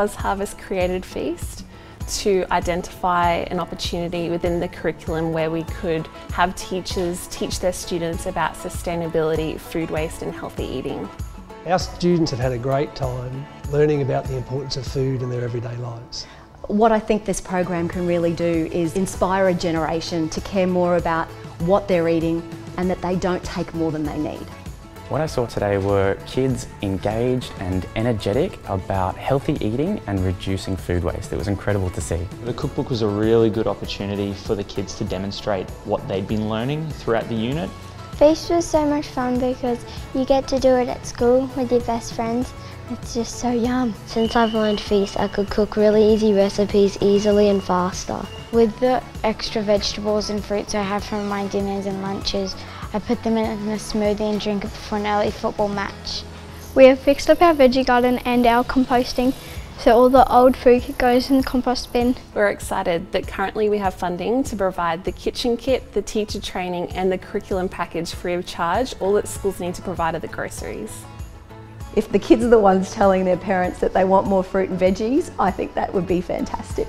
OzHarvest Created Feast to identify an opportunity within the curriculum where we could have teachers teach their students about sustainability, food waste and healthy eating. Our students have had a great time learning about the importance of food in their everyday lives. What I think this program can really do is inspire a generation to care more about what they're eating and that they don't take more than they need. What I saw today were kids engaged and energetic about healthy eating and reducing food waste. It was incredible to see. The cookbook was a really good opportunity for the kids to demonstrate what they'd been learning throughout the unit. Feast was so much fun because you get to do it at school with your best friends. It's just so yum. Since I've learned Feast, I could cook really easy recipes easily and faster. With the extra vegetables and fruits I have from my dinners and lunches, I put them in a smoothie and drink it before an early football match. We have fixed up our veggie garden and our composting so all the old food goes in the compost bin. We're excited that currently we have funding to provide the kitchen kit, the teacher training and the curriculum package free of charge. All that schools need to provide are the groceries. If the kids are the ones telling their parents that they want more fruit and veggies, I think that would be fantastic.